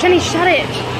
Jenny, shut it!